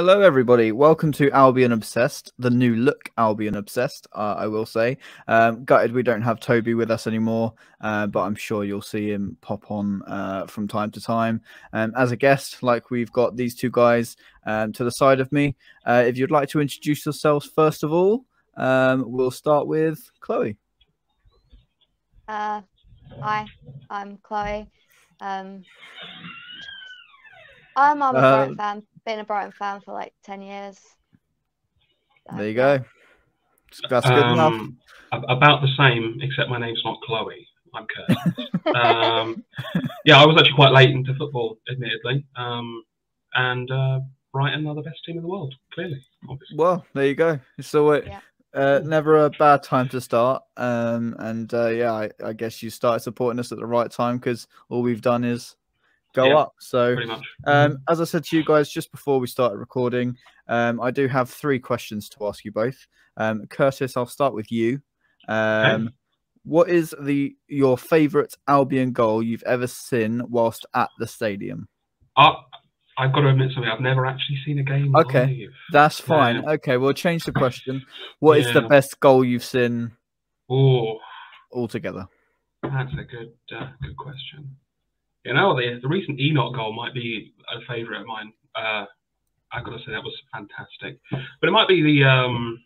Hello, everybody. Welcome to Albion Obsessed, the new look Albion Obsessed. Uh, I will say, um, gutted we don't have Toby with us anymore, uh, but I'm sure you'll see him pop on uh, from time to time um, as a guest. Like we've got these two guys um, to the side of me. Uh, if you'd like to introduce yourselves first of all, um, we'll start with Chloe. Uh, hi, I'm Chloe. Um, I'm, a Brighton fan. Been a Brighton fan for like ten years. So, There you go. That's good. Um, a- About the same, except my name's not Chloe. I'm Kurt. um, yeah, I was actually quite late into football, admittedly. Um, and uh, Brighton are the best team in the world, clearly. Obviously. Well, there you go. So it, Yeah. uh, never a bad time to start. Um, and uh, yeah, I, I guess you started supporting us at the right time because all we've done is go Yeah, up. So, much. um, as I said to you guys just before we started recording, um, I do have three questions to ask you both. Um, Kurtis, I'll start with you. Um, What is the your favourite Albion goal you've ever seen whilst at the stadium? I, I've got to admit something. I've never actually seen a game. Okay. live. That's fine. Yeah. Okay, we'll change the question. What is the best goal you've seen Oh, altogether? that's a good, uh, good question. You know, the the recent Enock goal might be a favourite of mine. Uh, I've got to say that was fantastic. But it might be the um,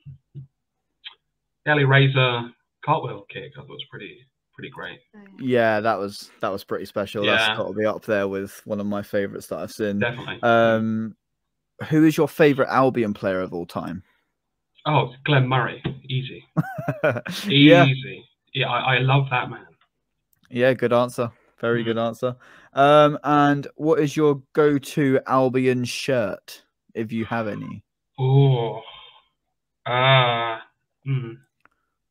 Alireza cartwheel kick. I thought was pretty pretty great. Yeah, that was that was pretty special. That's got to be up there with one of my favourites that I've seen. Definitely. Um, who is your favourite Albion player of all time? oh, Glenn Murray, easy, yeah, easy. Yeah, I, I love that man. yeah, good answer. Very Mhm. good answer. Um, and what is your go-to Albion shirt, if you have any, Oh, ah, mm.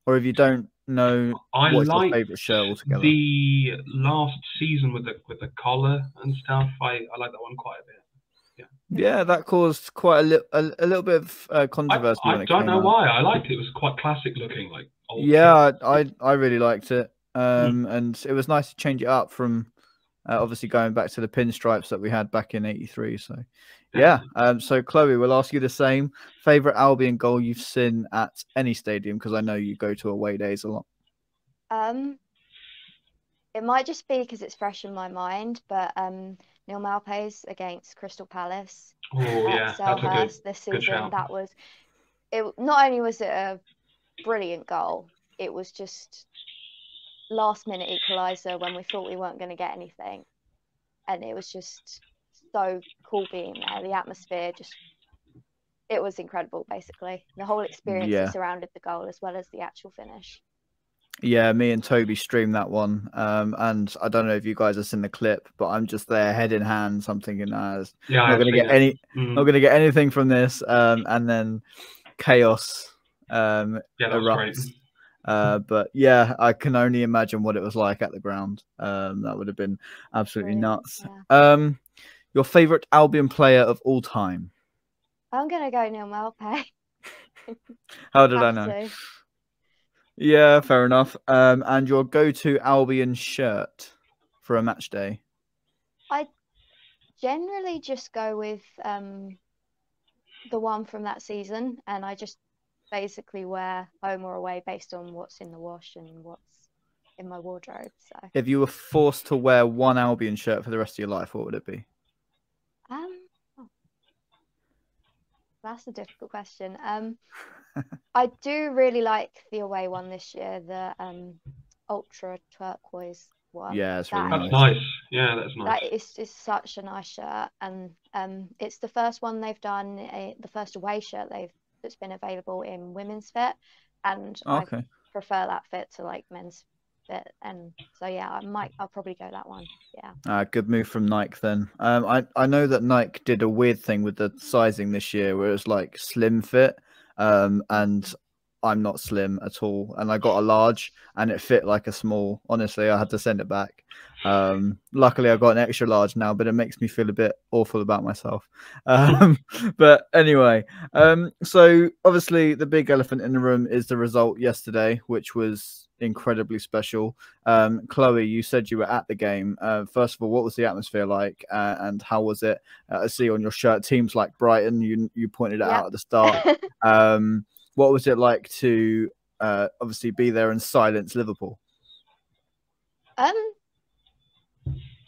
or if you don't know I what's like your favourite shirt altogether? the last season with the with the collar and stuff. I, I like that one quite a bit. Yeah, that caused quite a, li- a, a little bit of uh, I, controversy. I it don't know out. why. I liked it. It was quite classic looking, like old. Yeah, I, I I really liked it. Hmm. Um, and it was nice to change it up from uh, obviously going back to the pinstripes that we had back in '83. So, yeah. Um, so Chloe, we'll ask you the same. Favorite Albion goal you've seen at any stadium because I know you go to away days a lot. Um, it might just be because it's fresh in my mind, but um, Neal Maupay's against Crystal Palace Oh yeah, at that's a good. Selhurst this good season. shout. That was it. Not only was it a brilliant goal, it was just last minute equaliser when we thought we weren't going to get anything, and it was just so cool being there. The atmosphere just. It was incredible, basically. The whole experience Yeah. surrounded the goal as well as the actual finish. Yeah, me and Toby streamed that one. Um, and I don't know if you guys have seen the clip, but I'm just there, head in hand. I'm thinking, nah, it's Yeah, not I've going to get it. any, Mm, not going to get anything from this. Um, and then chaos. Um, yeah, that was great. Uh, but yeah, I can only imagine what it was like at the ground. Um, that would have been absolutely nuts. yeah. Um, your favorite Albion player of all time? I'm gonna go Neal Maupay. How did I know? to. Yeah, fair enough. Um, and your go-to Albion shirt for a match day? I generally, just go with um, the one from that season, and I just basically wear home or away based on what's in the wash and what's in my wardrobe. So, If you were forced to wear one Albion shirt for the rest of your life, what would it be? um, oh. that's a difficult question. Um, I do really like the away one this year, the um, ultra turquoise one. Yeah, it's really That That's nice. nice. Yeah, that's nice. That is, is such a nice shirt, and um, it's the first one they've done, uh, the first away shirt they've that's been available in women's fit, and I prefer that fit to like men's fit, and so yeah, I might, I'll probably go that one. Yeah, Uh, good move from Nike then. Um, I, I know that Nike did a weird thing with the sizing this year where it was like slim fit. Um, and I'm not slim at all, and I got a large, and it fit like a small. Honestly, I had to send it back. Um, luckily, I got an extra large now, but it makes me feel a bit awful about myself. Um, but anyway, um, so obviously, the big elephant in the room is the result yesterday, which was incredibly special. Um, Chloe, you said you were at the game. Uh, first of all, what was the atmosphere like, uh, and how was it? Uh, I see on your shirt teams like Brighton. You you pointed it out at the start. What was it like to uh, obviously be there and silence Liverpool? Um,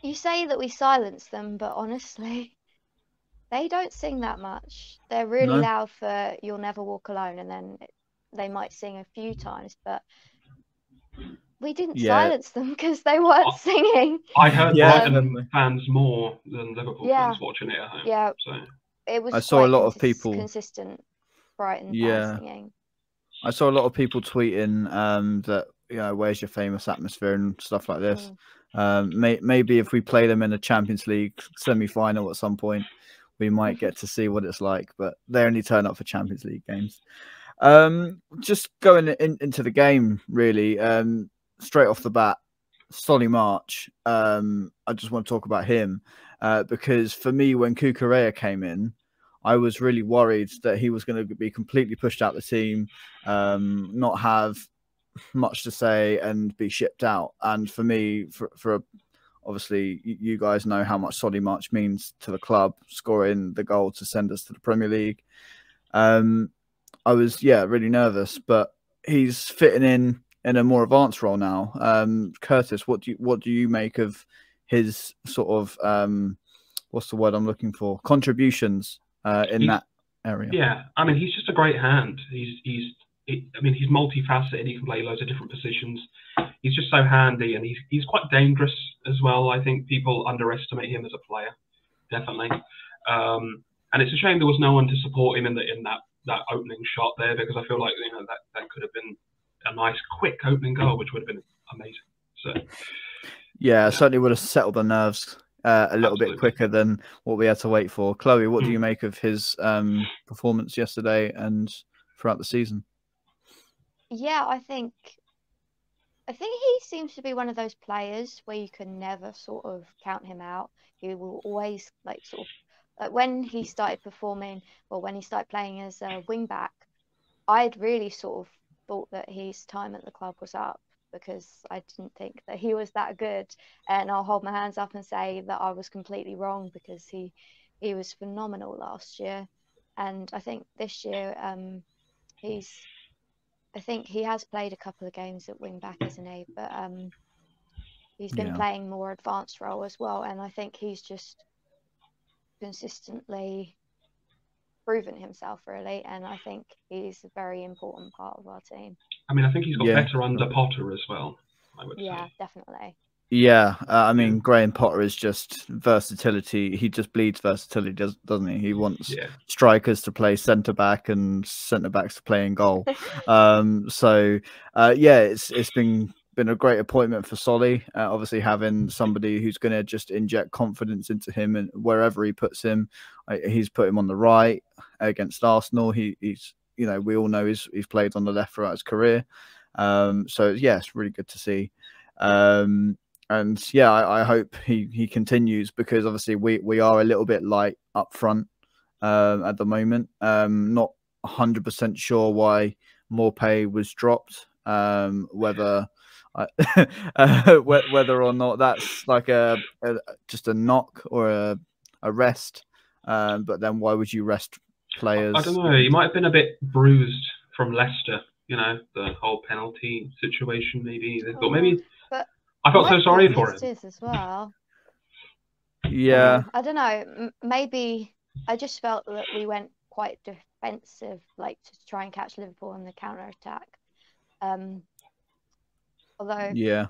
you say that we silence them, but honestly, they don't sing that much. They're really No? loud for "You'll Never Walk Alone," and then they might sing a few times, but we didn't Yeah. silence them because they weren't Oh. singing. I heard Yeah, Brighton definitely. fans more than Liverpool Yeah. fans watching it at home. Yeah, So it was. I saw a lot of people- consistent. Brighton Yeah. singing. I saw a lot of people tweeting um, that you know where's your famous atmosphere and stuff like this. Mm. Um, may, maybe if we play them in a Champions League semi-final at some point, we might get to see what it's like. But they only turn up for Champions League games. Um, just going in, into the game, really, um, straight off the bat, Solly March. Um, I just want to talk about him uh, because for me, when Cucurella came in, I was really worried that he was going to be completely pushed out the team, um, not have much to say, and be shipped out. And for me, for for a, obviously, you guys know how much Solly March means to the club, scoring the goal to send us to the Premier League. Um, I was yeah really nervous, but he's fitting in in a more advanced role now. Um, Kurtis, what do you what do you make of his sort of um, what's the word I'm looking for contributions uh, in He- that area? yeah, I mean he's just a great hand. He's he's he, I mean he's multifaceted. He can play loads of different positions. He's just so handy, and he's he's quite dangerous as well. I think people underestimate him as a player, definitely. Um, and it's a shame there was no one to support him in the in that that opening shot there because I feel like you know that that could have been a nice quick opening goal, which would have been amazing. So Yeah, certainly would have settled the nerves uh, a little bit quicker than what we had to wait for. Chloe, what do you make of his um, performance yesterday and throughout the season? Yeah, I think I think he seems to be one of those players where you can never sort of count him out. He will always like sort of like when he started performing or when he started playing as a wing back, I'd really sort of thought that his time at the club was up because I didn't think that he was that good. And I'll hold my hands up and say that I was completely wrong because he he was phenomenal last year. And I think this year um he's I think he has played a couple of games at wing back, isn't he? But um, he's been Yeah. playing more advanced role as well, and I think he's just consistently proven himself really, and I think he's a very important part of our team. I mean I think he's got Yeah. better under Potter as well. I would Yeah, say. definitely. Yeah, uh, I mean, Graham Potter is just versatility. He just bleeds versatility, does, doesn't he? He wants Yeah. strikers to play centre back and centre backs to play in goal. um, so uh, yeah, it's it's been been a great appointment for Solly. Uh, obviously, having somebody who's going to just inject confidence into him and wherever he puts him, uh, he's put him on the right against Arsenal. He, he's you know we all know he's he's played on the left throughout his career. Um, so yeah, it's really good to see. Um, and yeah, I, I hope he he continues because obviously we we are a little bit light up front um, at the moment. Um, not hundred percent sure why Maupay was dropped. Um, whether I, uh, whether or not that's like a, a just a knock or a a rest. Um, but then why would you rest players? I don't know. He might have been a bit bruised from Leicester. You know, the whole penalty situation. Maybe they thought Oh, maybe. but I felt so sorry for him. missed as well. Yeah, Um, I don't know. m- Maybe I just felt that we went quite defensive, like to try and catch Liverpool on the counter attack. Um, although yeah,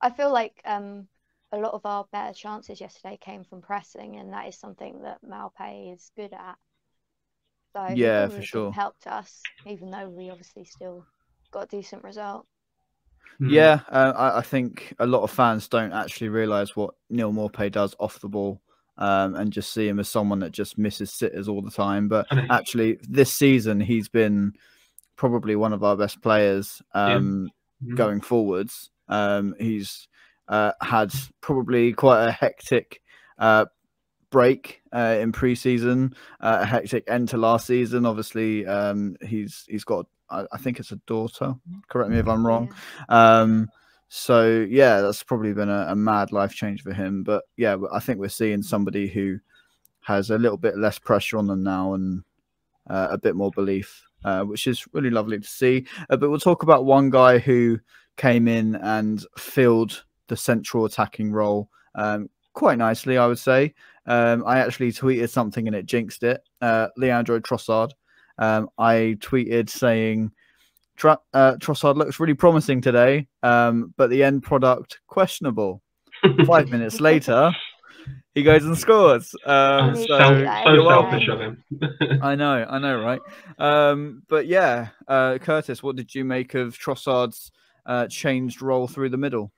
I feel like um, a lot of our better chances yesterday came from pressing, and that is something that Maupay is good at. So Yeah, for sure. helped us, even though we obviously still got a decent result. Hmm. Yeah, uh, I, I think a lot of fans don't actually realise what Neal Maupay does off the ball, um, and just see him as someone that just misses sitters all the time. But And he- actually, this season he's been probably one of our best players um, Mhm. going forwards. Um, he's uh, had probably quite a hectic uh, break uh, in preseason, uh, a hectic end to last season. Obviously, um, he's he's got I, I think it's a daughter. Correct me if I'm wrong. Um, so yeah, that's probably been a, a mad life change for him. But yeah, I think we're seeing somebody who has a little bit less pressure on them now and uh, a bit more belief, uh, which is really lovely to see. Uh, but we'll talk about one guy who came in and filled the central attacking role um, quite nicely, I would say. Um, I actually tweeted something and it jinxed it. Uh, Leandro Trossard. Um, I tweeted saying, Tra- uh, Trossard looks really promising today, um, but the end product questionable. Five minutes later, he goes and scores. Um, Me so, Self- so selfish of him. I know, I know, right? Um, but yeah, uh, Kurtis, what did you make of Trossard's uh, changed role through the middle?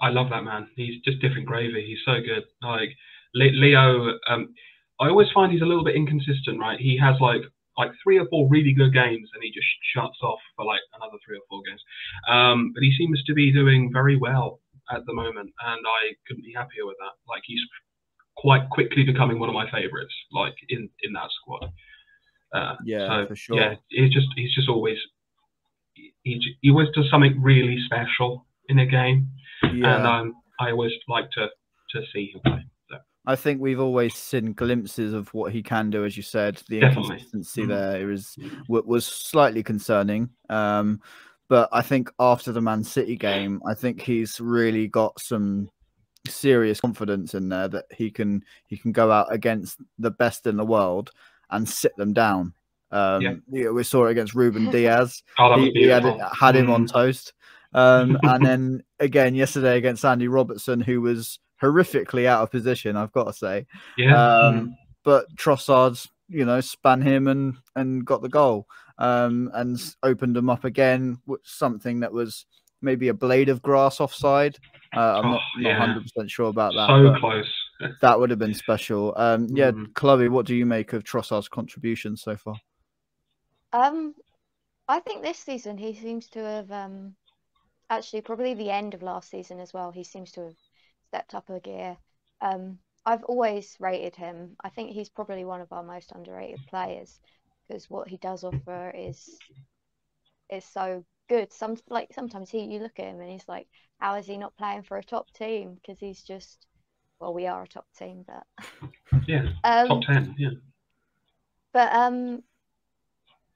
I love that man. He's just different gravy. He's so good. Like Le- Leo, um, I always find he's a little bit inconsistent, right? He has like like three or four really good games, and he just shuts off for like another three or four games. Um, but he seems to be doing very well at the moment, and I couldn't be happier with that. Like he's quite quickly becoming one of my favourites, like in in that squad. Uh, Yeah, so, for sure. Yeah, he's just he's just always he, he always does something really special in a game Yeah, and um, I always like to to see him play. So, I think we've always seen glimpses of what he can do, as you said. The Definitely. inconsistency Mhm. there is wa- was slightly concerning. Um, but I think after the Man City game, I think he's really got some serious confidence in there that he can he can go out against the best in the world and sit them down. Um, Yeah. yeah, we saw it against Ruben Dias. oh, he, he had, had him on Mm. toast. Um, and then again yesterday against Andy Robertson, who was horrifically out of position, I've got to say. Yeah. Um, but Trossard's, you know, span him and and got the goal, um, and opened them up again. With something that was maybe a blade of grass offside. Uh, I'm not Oh, not yeah. 100 percent sure about that. so close. that would have been special. Um, yeah, Mhm. Chloe, what do you make of Trossard's contribution so far? Um, I think this season he seems to have um, actually probably the end of last season as well. He seems to have stepped up a gear. Um, I've always rated him. I think he's probably one of our most underrated players because what he does offer is is so good. Some like sometimes he you look at him and he's like, how is he not playing for a top team? Because he's just well, we are a top team, but Yeah. um, Top ten. Yeah. but um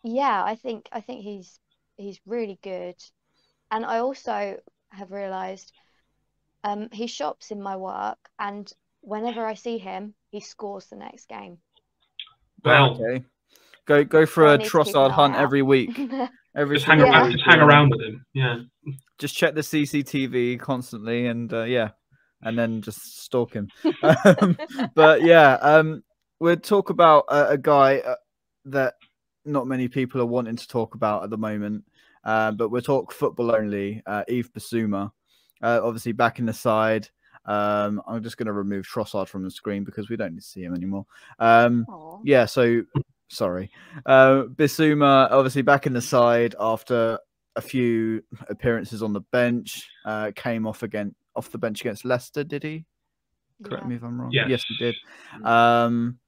yeah i think i think he's he's really good and i also have realized um he shops in my work and whenever i see him he scores the next game Well, okay, go go for So I a need to keep an Trossard hunt out. every week. Every just hang single around. Yeah. Just hang around with him. Yeah. Just check the CCTV constantly, and uh, yeah, and then just stalk him. um, but yeah, um, we'll talk about uh, a guy uh, that not many people are wanting to talk about at the moment. Uh, but we'll talk football only. Uh, Yves Bissouma, uh, obviously back in the side. Um, I'm just going to remove Trossard from the screen because we don't need to see him anymore. Um, yeah, so sorry. Uh, Bissouma obviously back in the side after a few appearances on the bench. Uh, came off again off the bench against Leicester, did he? Correct Yeah. me if I'm wrong. Yes. he did. Um,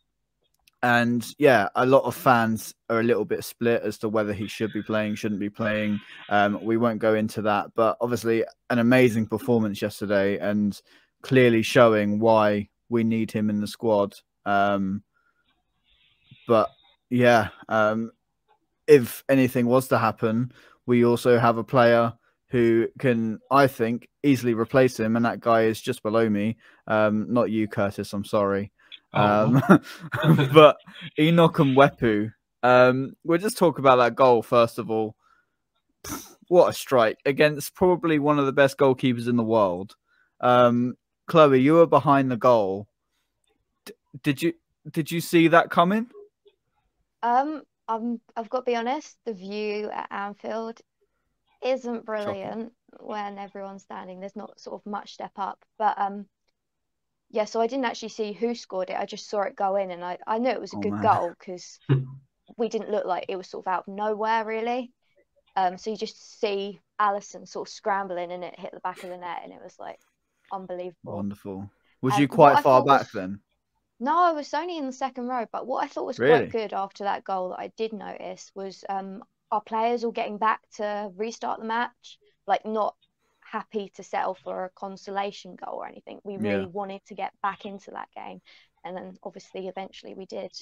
and yeah, a lot of fans are a little bit split as to whether he should be playing, shouldn't be playing. Um, we won't go into that, but obviously an amazing performance yesterday and clearly showing why we need him in the squad. Um, but yeah, um, if anything was to happen, we also have a player who can, I think, easily replace him, and that guy is just below me. Um, not you, Kurtis. I'm sorry. Oh. Um, but Enock Mwepu. Um, we'll just talk about that goal first of all. What a strike against probably one of the best goalkeepers in the world. Um, Chloe, you were behind the goal. D- did you did you see that coming? Um I'm, i've got to be honest the view at anfield isn't brilliant when everyone's standing there's not sort of much step up but um yeah so i didn't actually see who scored it i just saw it go in and i, I knew it was a Oh, good man. goal because we didn't look like it was sort of out of nowhere really Um, so you just see Alisson sort of scrambling and it hit the back of the net, and it was like unbelievable. Wonderful. Was Um, you quite far back was- then? No, I was only in the second row, but what I thought was Really? quite good after that goal that I did notice was um, our players all getting back to restart the match, like not happy to settle for a consolation goal or anything. We Yeah. really wanted to get back into that game, and then obviously eventually we did,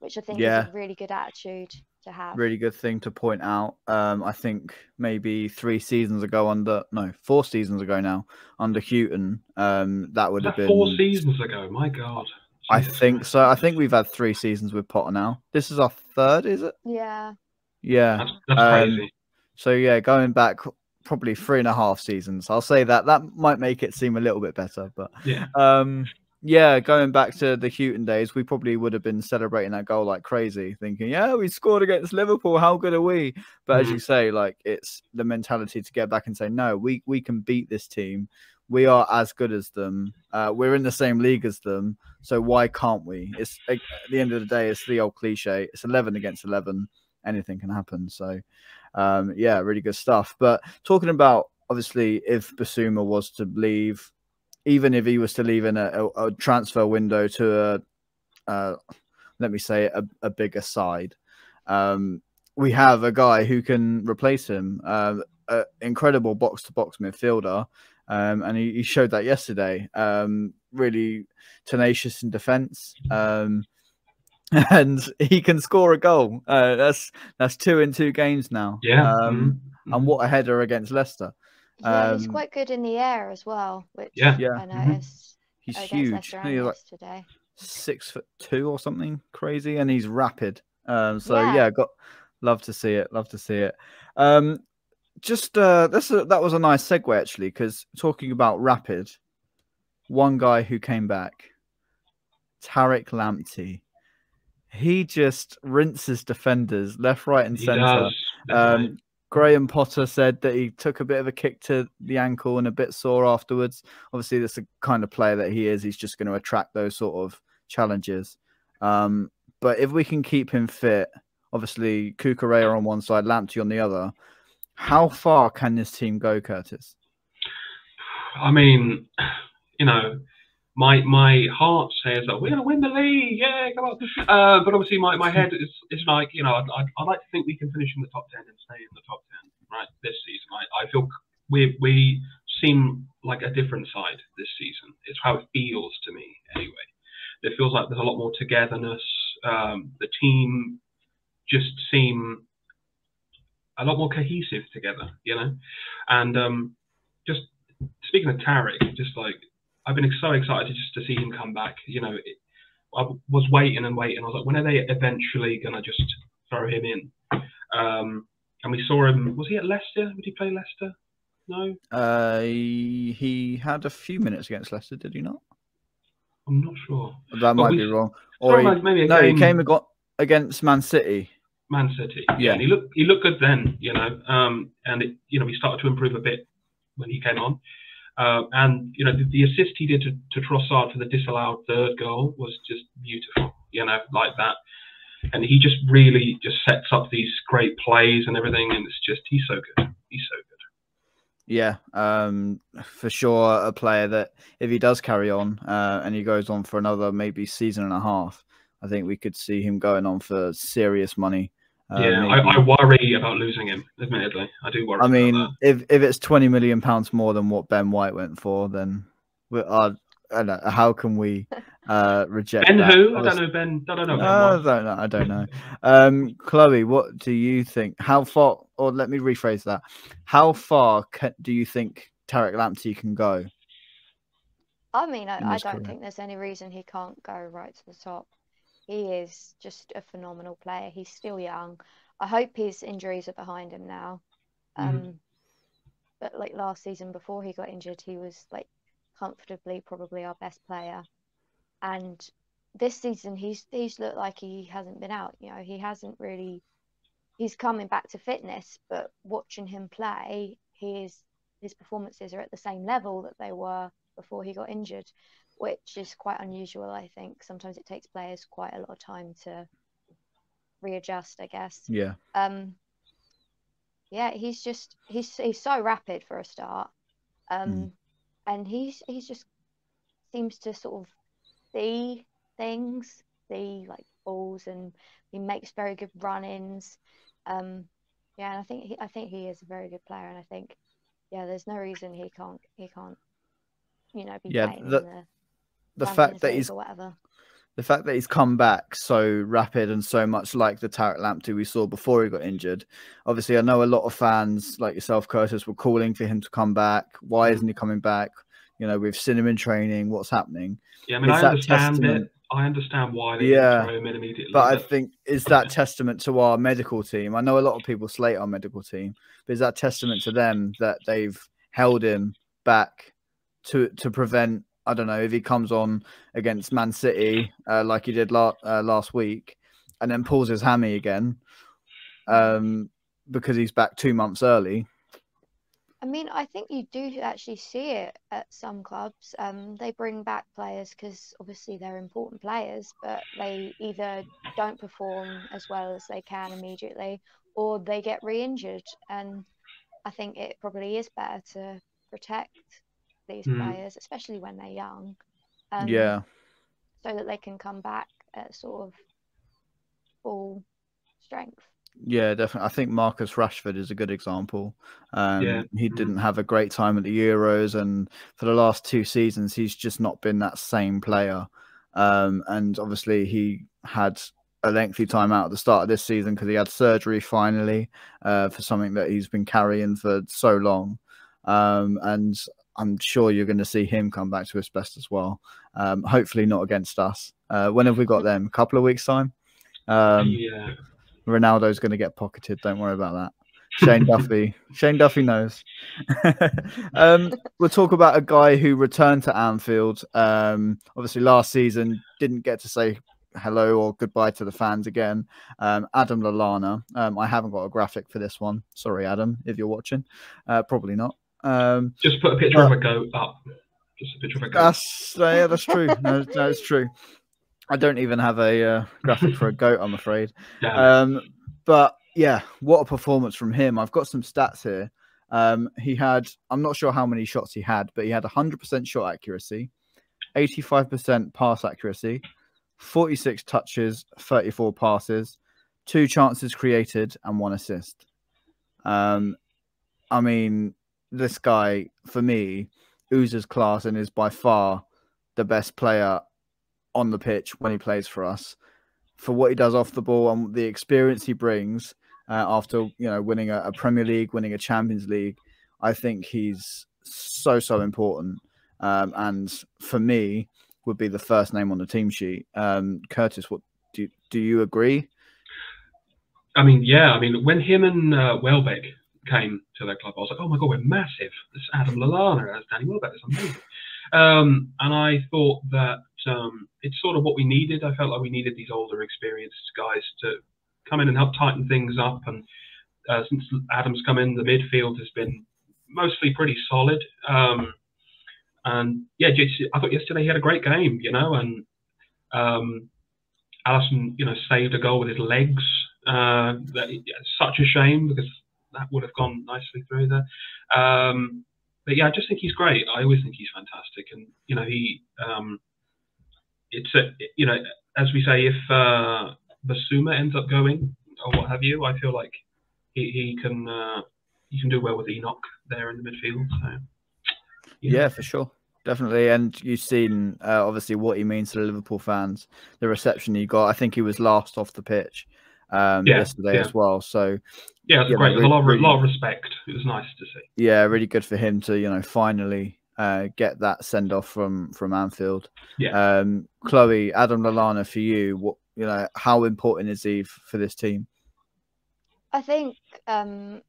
which I think Yeah. is a really good attitude to have. Really good thing to point out. Um, I think maybe three seasons ago, under no, four seasons ago now, under Hughton, um, that would have been four seasons ago? My God. I think so. I think we've had three seasons with Potter now. This is our third, is it? Yeah, Yeah. That's, that's Um, crazy. So yeah, going back probably three and a half seasons. I'll say that that might make it seem a little bit better, but Yeah. um, yeah, going back to the Hughton days, we probably would have been celebrating that goal like crazy, thinking, "Yeah, we scored against Liverpool. How good are we?" But as Mhm. you say, like it's the mentality to get back and say, "No, we we can beat this team. We are as good as them. Uh, we're in the same league as them. So why can't we?" It's at the end of the day, it's the old cliche. It's eleven against eleven. Anything can happen. So um, yeah, really good stuff. But talking about obviously if Bissouma was to leave, even if he was to leave in a, a, a transfer window to a, let me say a, a bigger side, um, we have a guy who can replace him, uh, incredible box to box midfielder. Um, and he, he showed that yesterday. Um, really tenacious in defence. Um, and he can score a goal. Uh, that's that's two in two games now. Yeah. Um, mhm, and what a header against Leicester. yeah, he's Um, quite good in the air as well, which Yeah. Yeah. I mhm. noticed He's huge. Leicester He's like yesterday. six foot two or something crazy, and he's rapid. Um, so Yeah. yeah. got love to see it. Love to see it. Um, just uh, this that was a nice segue actually, because talking about rapid, one guy who came back, Tariq Lamptey. He just rinses defenders left, right, and He centre. Um, Graham Potter said that he took a bit of a kick to the ankle and a bit sore afterwards. Obviously, that's the kind of player that he is. He's just going to attract those sort of challenges. Um, but if we can keep him fit, obviously Cucurella on one side, Lamptey on the other, how far can this team go, Kurtis? I mean, you know, my my heart says that we're going to win the league. Yeah, come on. Uh, but obviously, my, my head is, is like, you know, I'd, I'd, I'd like to think we can finish in the top 10 and stay in the top 10, right, this season. I, I feel we, we seem like a different side this season. It's how it feels to me, anyway. It feels like there's a lot more togetherness. Um, the team just seem a lot more cohesive together, you know? And um, just speaking of Tariq, just like I've been so excited just to see him come back. You know, it, I was waiting and waiting. I was like, when are they eventually gonna just throw him in? Um, and we saw him. Was he at Leicester? Did he play Leicester? No, Uh, he, had a few minutes against Leicester, did he not? I'm not sure. That might we be wrong. Or Or he, maybe no, game, he came against Man City. Man City. Yeah. And he looked he looked good then. You know, um, and it, you know he started to improve a bit when he came on. Uh, and you know the, the assist he did to, to Trossard for the disallowed third goal was just beautiful. You know, like that, and he just really just sets up these great plays and everything, and it's just he's so good. He's so good. Yeah, um, for sure, a player that if he does carry on uh, and he goes on for another maybe season and a half, I think we could see him going on for serious money. Uh, yeah, maybe- I, I worry about losing him. Admittedly, I do worry. I about mean, that. if if it's twenty million pounds more than what Ben White went for, then we are. I don't know, how can we uh, reject Ben that? who? I Obviously- don't know Ben. I don't know. Ben No, I don't know. I don't know. Um, Chloe, what do you think? How far, or let me rephrase that. How far ca do you think Tariq Lamptey can go? I mean, I, I don't career. think there's any reason he can't go right to the top. He is just a phenomenal player. He's still young. I hope his injuries are behind him now. Mhm. Um, but like last season before he got injured, he was like comfortably probably our best player. And this season he's he's looked like he hasn't been out. You know, he hasn't really he's coming back to fitness, but watching him play, his his performances are at the same level that they were before he got injured, which is quite unusual, I think. Sometimes it takes players quite a lot of time to readjust, I guess. Yeah, Um, yeah, he's just he's he's so rapid for a start, um, Mm. and he's he's just seems to sort of see things, see like balls, and he makes very good run-ins. Um, yeah, and I think he I think he is a very good player, and I think yeah, there's no reason he can't he can't you know be Yeah, playing in the The fact that he's the fact that he's come back so rapid and so much like the Tariq Lamptey we saw before he got injured. Obviously, I know a lot of fans like yourself, Kurtis, were calling for him to come back. Why isn't he coming back? You know, we've seen him in training. What's happening? Yeah, I mean, Is I that understand testament- it. I understand why they Yeah, throw him in immediately. But I think is that testament to our medical team. I know a lot of people slate our medical team, but is that testament to them that they've held him back to to prevent? I don't know if he comes on against Man City uh, like he did la- uh, last week, and then pulls his hammy again, um, because he's back two months early. I mean, I think you do actually see it at some clubs. Um, they bring back players because obviously they're important players, but they either don't perform as well as they can immediately, or they get re-injured. And I think it probably is better to protect these Mm. players, especially when they're young, um, yeah, so that they can come back at sort of full strength. yeah, definitely. I think Marcus Rashford is a good example. Um, Yeah. he Mm. didn't have a great time at the Euros, and for the last two seasons, he's just not been that same player. Um, and obviously, he had a lengthy time out at the start of this season because he had surgery finally uh, for something that he's been carrying for so long. Um, and I'm sure you're going to see him come back to his best as well. Um, hopefully, not against us. Uh, when have we got them? A couple of weeks' time. Um, yeah, Ronaldo's going to get pocketed. Don't worry about that. Shane Duffy. Shane Duffy knows. um, we'll talk about a guy who returned to Anfield. Um, obviously, last season didn't get to say hello or goodbye to the fans again. Um, Adam Lallana. Um, I haven't got a graphic for this one. Sorry, Adam, if you're watching. Uh, probably not. Um, just put a picture of a goat up. Just a picture of a goat. that's uh, yeah, that's true. No, that's true. I don't even have a uh, graphic for a goat. I'm afraid. It. Um, but yeah, what a performance from him. I've got some stats here. Um, he had, I'm not sure how many shots he had, but he had 100% shot accuracy, 85% pass accuracy, 46 touches, 34 passes, two chances created, and one assist. Um, I mean, this guy, for me, oozes class and is by far the best player on the pitch when he plays for us for what he does off the ball and the experience he brings uh, after you know winning a, a Premier League, winning a Champions League. I think he's so so important, um, and for me would be the first name on the team sheet. Um, Kurtis, what do do you agree? I mean, yeah. I mean, when him and uh, Welbeck came to their club, I was like, oh my god, we're massive. This Adam Lallana as Danny Welbeck. It's amazing. Um, and I thought that um, it's sort of what we needed. I felt like we needed these older, experienced guys to come in and help tighten things up. And uh, since Adam's come in, the midfield has been mostly pretty solid. Um, and yeah, I thought yesterday he had a great game, you know, and um, Alisson, you know, saved a goal with his legs. Uh, that, such a shame because that would have gone nicely through there. Um, but yeah, I just think he's great. I always think he's fantastic, and you know, he, um, it's a, you know, as we say, if uh, Bissouma ends up going or what have you, I feel like he, he can uh, he can do well with Enock there in the midfield. So Yeah, for sure. Definitely, and you've seen uh, obviously what he means to the Liverpool fans. The reception he got, I think he was last off the pitch um, Yeah, yesterday yeah. as well. So yeah, it's Yeah, great. no, There's a lot of really- lot of respect. It was nice to see. yeah, really good for him to you know finally uh, get that send off from from Anfield. Yeah. Um, Chloe, Adam Lallana, for you, what you know, how important is he f- for this team? I think um,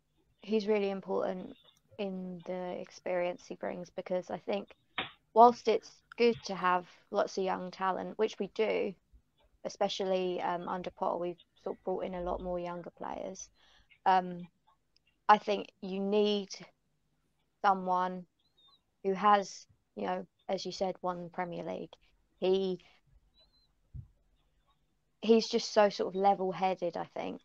he's really important in the experience he brings because I think whilst it's good to have lots of young talent, which we do, especially um, under Potter, we've sort of brought in a lot more younger players. Um, I think you need someone who has, you know, as you said, won Premier League. He he's just so sort of level-headed, I think,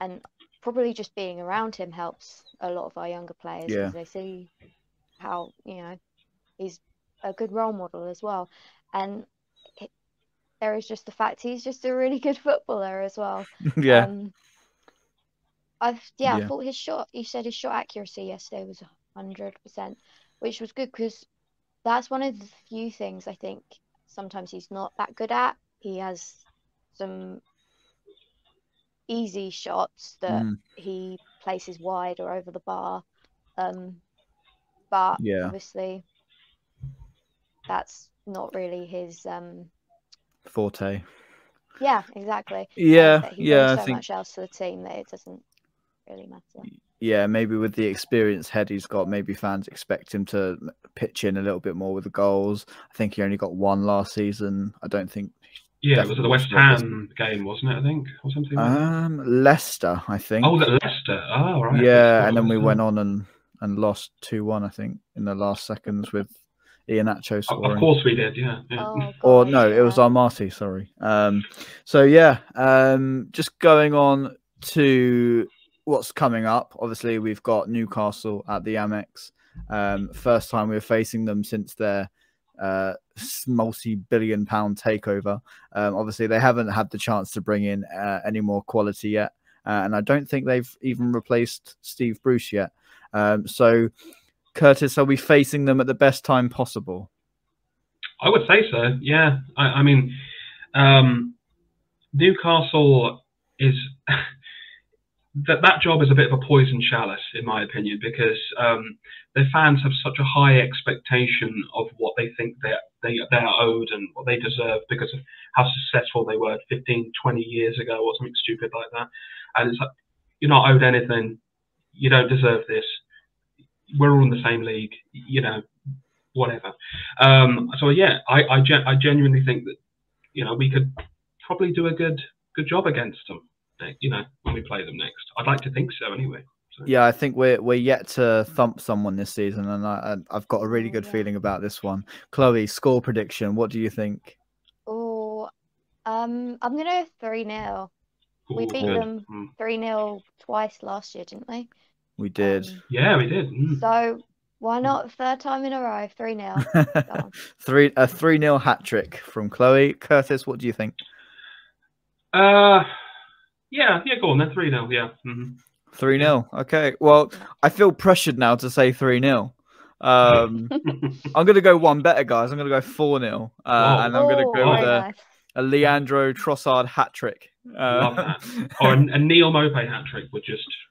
and probably just being around him helps a lot of our younger players Yeah. because they see how you know he's a good role model as well, and there is just the fact he's just a really good footballer as well. yeah, Um, I've yeah, Yeah. I thought his shot. You said his shot accuracy yesterday was hundred percent, which was good because that's one of the few things I think sometimes he's not that good at. He has some easy shots that Mm, he places wide or over the bar, um, but Yeah. obviously that's not really his. Um, forte. yeah, exactly. Yeah, he yeah, brings I so think much else to the team that it doesn't really matter. yeah, maybe with the experience head he's got, maybe fans expect him to pitch in a little bit more with the goals. I think he only got one last season. I don't think Yeah, it was at the West Ham game, wasn't it? I think, or something. um Leicester, I think. oh, was it Leicester? Oh, right. yeah, and then we went on and and lost two one, I think, in the last seconds with Iheanacho Of- scoring. Of course we did. Yeah. yeah. Oh, or no, it was yeah. Amartey. Sorry. Um, so yeah, um, just going on to what's coming up. Obviously, we've got Newcastle at the Amex. Um, first time we were facing them since their uh, multi-billion pound takeover. Um, obviously, they haven't had the chance to bring in uh, any more quality yet, uh, and I don't think they've even replaced Steve Bruce yet. Um, so, Kurtis, are we facing them at the best time possible? I would say so. Yeah. I, I mean, um, Newcastle is that that job is a bit of a poison chalice, in my opinion, because um, their fans have such a high expectation of what they think they they they're owed and what they deserve because of how successful they were 15, 20 years ago or something stupid like that. And it's like you're not owed anything. You don't deserve this. We're all in the same league. You know, whatever. Um, so yeah, I I, gen- I genuinely think that you know we could probably do a good good job against them. You know, when we play them next, I'd like to think so. Anyway. So. Yeah, I think we're we're yet to thump someone this season, and I, I- I've got a really good Yeah. feeling about this one. Chloe, score prediction. What do you think? Oh, um, I'm gonna go three 0 We beat good. them Mm. three 0 twice last year, didn't we? We did. Um, Yeah, we did. Mm. so why not third time in a row? Three 0 three a three 0 hat trick from Chloe. Kurtis, what do you think? Uh, yeah, yeah. Go on then. Three 0 Yeah. hmm Three 0 Okay. Well, I feel pressured now to say three 0 Um, I'm gonna go one better, guys. I'm gonna go four 0 uh, Whoa. and I'm gonna Oh, go very with a, nice. a Leandro Trossard hat trick. Love Uh, or a, a Neal Maupay hat trick would just would be beautiful.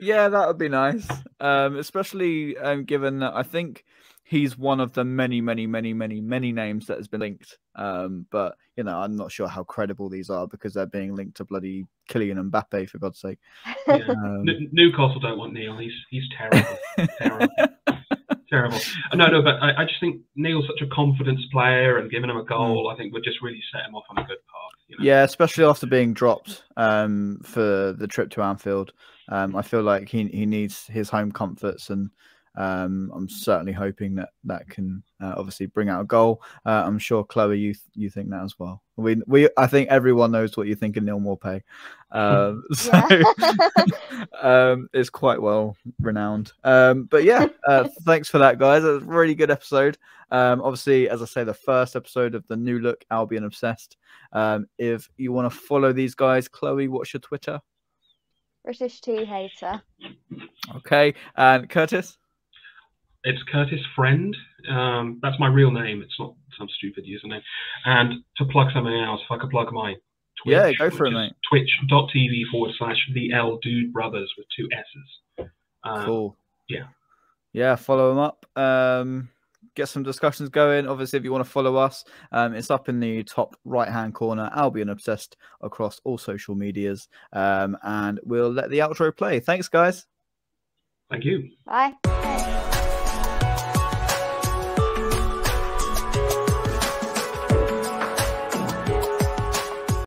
Yeah, that would be nice. Um, especially um, given that I think he's one of the many, many, many, many, many names that has been linked. Um, but you know, I'm not sure how credible these are because they're being linked to bloody Kylian Mbappe for God's sake. Yeah. Um, N- Newcastle don't want Neal. He's he's terrible. terrible. terrible. Uh, No, no, but I, I just think Neal's such a confidence player, and giving him a goal, I think would just really set him off on a good path. You know? Yeah, especially after being dropped um, for the trip to Anfield. Um, I feel like he he needs his home comforts, and um, I'm certainly hoping that that can uh, obviously bring out a goal. Uh, I'm sure Chloe, you you think that as well. We we I think everyone knows what you think of Neal Maupay. Um, so um, it's quite well renowned. Um, but yeah, uh, thanks for that, guys. It was a really good episode. Um, obviously, as I say, the first episode of the new look Albion Obsessed. Um, if you want to follow these guys, Chloe, what's your Twitter? British tea hater. Okay, and Kurtis. It's Kurtis Friend. Um, that's my real name. It's not some stupid username. And to plug something else, if I could plug my Twitch, Yeah, go for which it, is mate. Twitch.tv forward slash the L Dude Brothers with two S's. Um, Cool. yeah. Yeah, follow them up. Um, get some discussions going. Obviously, if you want to follow us, um, it's up in the top right hand corner, Albion Obsessed, across all social medias. Um, and we'll let the outro play. Thanks, guys. Thank you. Bye.